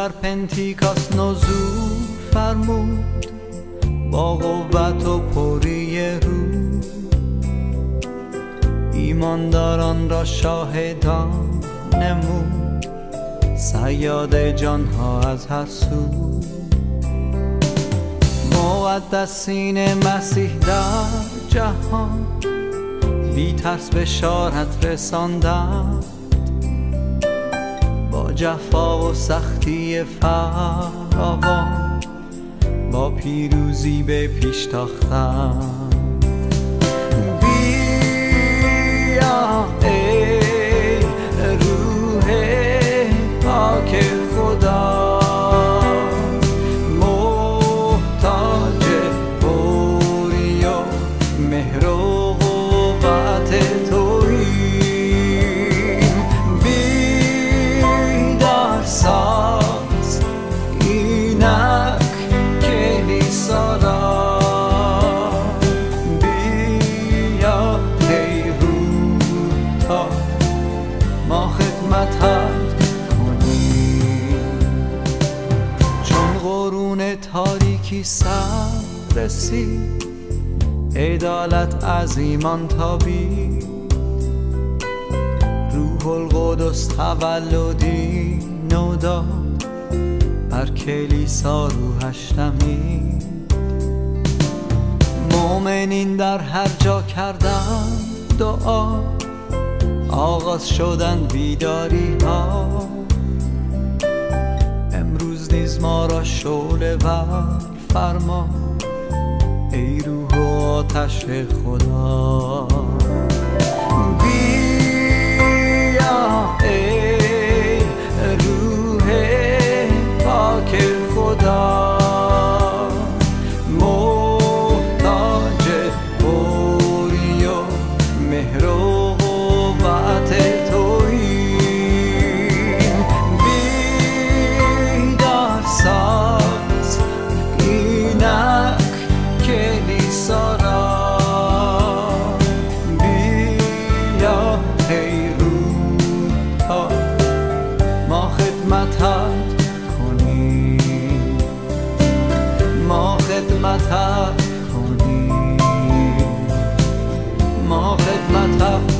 در پنتیکاس نزول فرمود با قوت و پوری رو ایمانداران را شاهدان نمود. سیاد جانها از هر سو. مقدسین مسیح در جهان بی ترس بشارت رساندند. جفا و سختی فراوان با پیروزی به پیش تاختند تاریکی سر رسید. عدالت از ایمان تابید. روح القدس تولدی نو داد بر کلیسا روحش دمید مؤمنین در هر جا کردن دعا. آغاز شدن بیداری را شعله ور فرما ای روح و آتش خدا. خدمتت کنیم ما خدمتت کنیم ما خدمتت